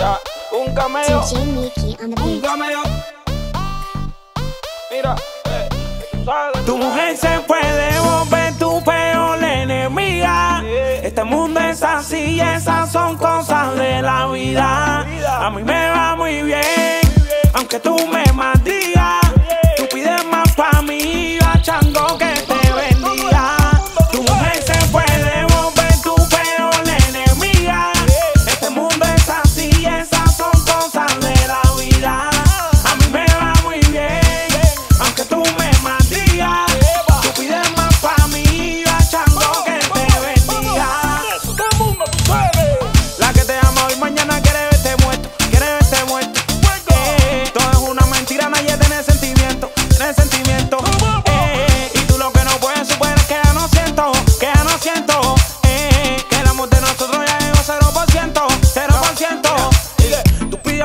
Ya, un the un camello. Mira, eh. Tu mujer se puede volver tu peor enemiga. Este mundo es así y esas son cosas de la vida. A mí me va muy bien, aunque tú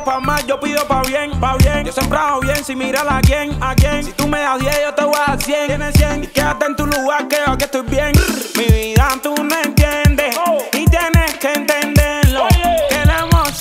pa' más, yo pido pa' bien, pa' bien. Yo siempre hago bien, si miras a quién, a quién. Si tú me das 10, yo te voy a dar 100. Tienes 100 y quédate en tu lugar, que yo aquí estoy bien. Mi vida tú no entiendes y tienes que entenderlo. Que el amor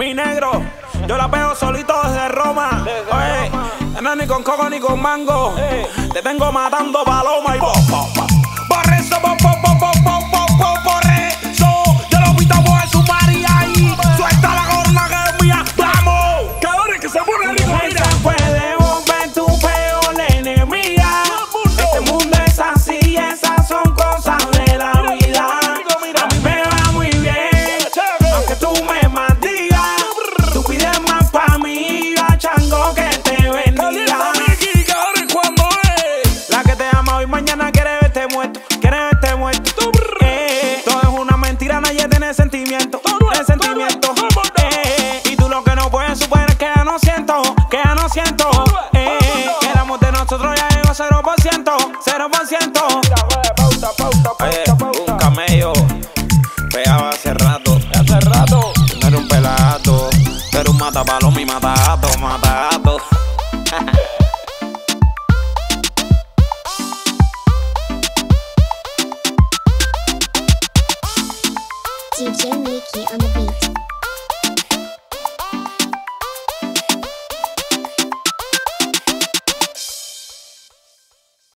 mi negro, yo la pego solito desde Roma. Oye, no ni con coco ni con mango. Te tengo matando paloma y po. Muerto. Eh, todo es una mentira, nadie tiene sentimiento, tiene sentimiento. Eh, y tú lo que no puedes superar es que ya no siento, que ya no siento. Eh, que el amor de nosotros ya llegó 0%, 0%. Mira, güey, pauta, pauta, Oye, pauta, un camello pegaba hace rato. Hace rato. No eres un pelato, eres un matapalomo y matagato, matagato. DJ Mickey on the beat.